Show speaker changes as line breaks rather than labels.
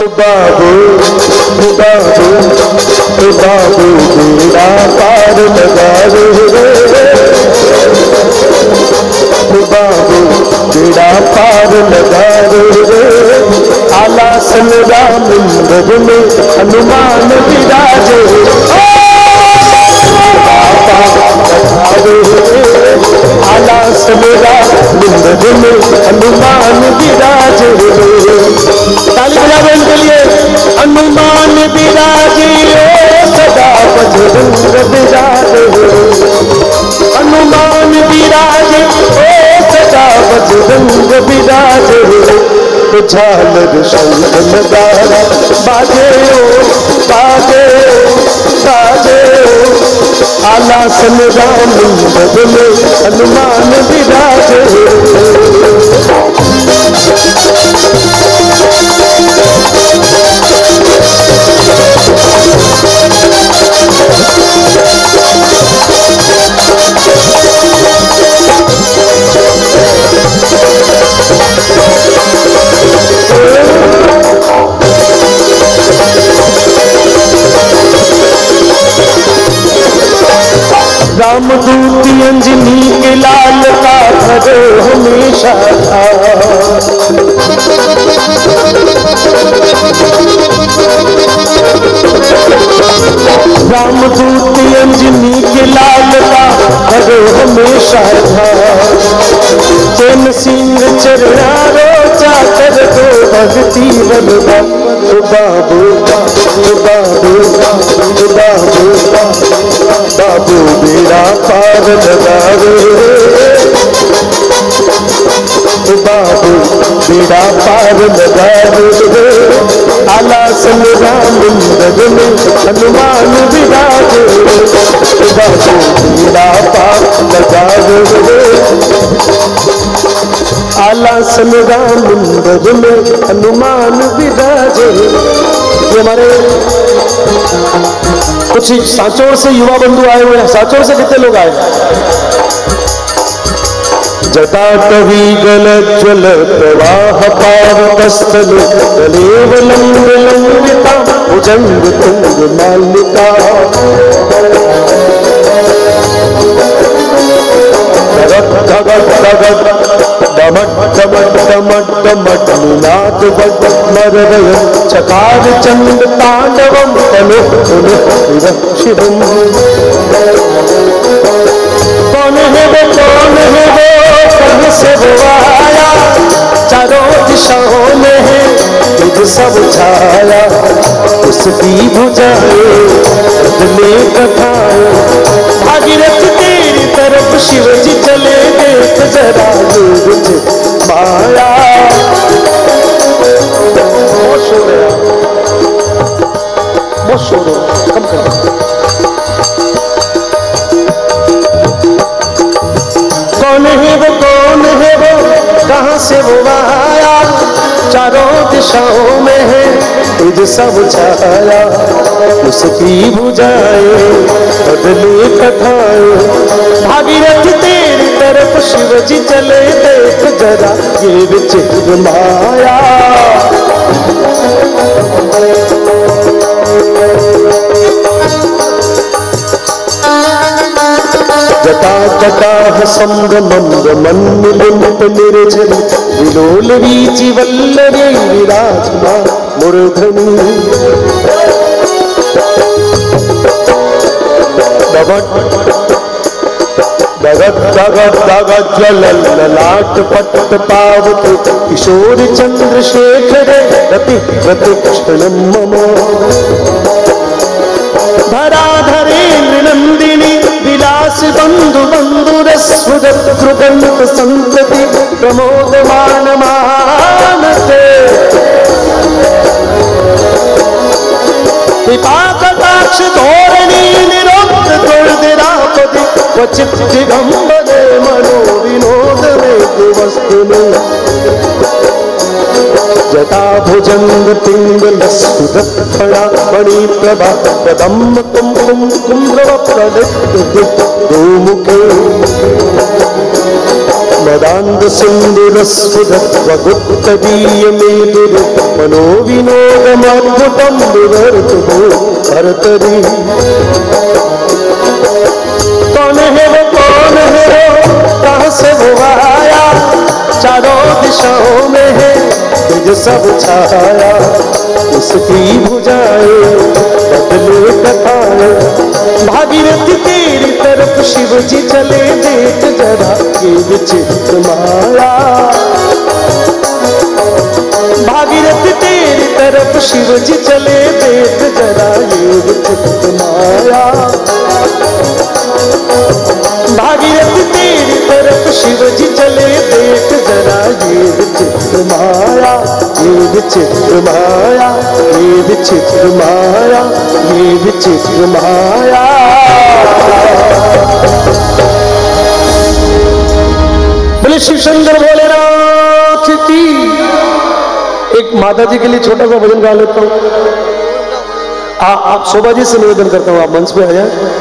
बाबू बाबू बाबू बेड़ा पार लगा रे बाबू बेड़ा पार लगा रे आला सनरा मंदिर में हनुमान विराजे आला सनरा मंदिर में हनुमान विराजे अनुमान बिराजे सदा बजरंग बिराजे अनुमान बिराजे सदा बजरंग बिराजे झाल पुछाल रुशंग नगारा बाजे हो बाजे हो बाजे हो आलासन रामुं बदले हनुमान बिराजे विराजे रामदूत अंजनी के लाल का भरो हमेशा था। रामदूत अंजनी के लाल का भरो हमेशा था। चैन सिंह चरना रोचा कर बाबू दा दु आला संग हनुमान सन मंदिर में हनुमान विराजे ये हमारे कुछ सांचौर से युवा बंधु आए हुए हैं। सांचौर से कितने लोग आए जटा कवि गल ज्वल प्रवाह पावतस्थल कलेव लंग लंगिता भुजंग तुंग मालिका। धगत धगत धगत डमट डमट डमट निनाद वट मरवय चकार चंद तांडवम, तनु तनु शिवम कौन है वो, कौन है वो कहीं से वो आया? चारों दिशाओं में है, तुझ सब छाया। उसकी भुजाए बदले कथाए भागीरथ तेरी तरफ़ शिव जी चले देख जरा गुरुज है। कौन है वो, कौन है वो? कहाँ से वो आया? चारों दिशाओं में है। तुझ सब छाया। उसकी बुझाए, बदले कथाएँ। भागीरथ तेरी तरफ़ शिव जी चले देख जरा, ये विचित्र माया। जटा जटा संग मंद मन्निलिंप निर्झर विलोल वीचि वल्लरी विराजमा मूर्धनि। दगत दगत दगत ज्वलल ललाट पट पावत किशोर चंद्रशेखर रति रति क्षणम मम। धराधरेन्द्र नंदिनी विलास बंधु बंधु रसुदत कृदंत संतति प्रमोद मान मानते क्वचित दिगंबरे मनो विनोद में वस्तु जटा भुजंग पिंगल मणि प्रभा प्रदम कुम कुम कुम्भ प्रदत्त गोमुखे मदान्ध सिन्दुरस्फुरत्वगुप्तदीय मेदुरु मनोविनोदमद्भुतं विवर्तुभो भरतरी। कौन है वो, कौन है वो, कहाँ से वो आया? चारों दिशाओं में है, तुझ सब छाया। उसकी भुजाएँ बदले कथाएँ, भागीरथी तेरी तरफ़ शिव जी चले देख जरा ये विचित्र माया भागीरथी तेरी तरफ़ शिव जी चले देख जरा ये विचित्र माया भागीरथी तेरी तरफ़ शिव जी चले देख जरा ये विचित्र माया ये विचित्र माया ये विचित्र माया ये विचित्र माया बोले शिव शंकर भोलेनाथ की। एक माता जी के लिए छोटा सा भजन गा लेता हूँ। आप शोभा जी से निवेदन करता हूँ, आप मंच पे आ जाए।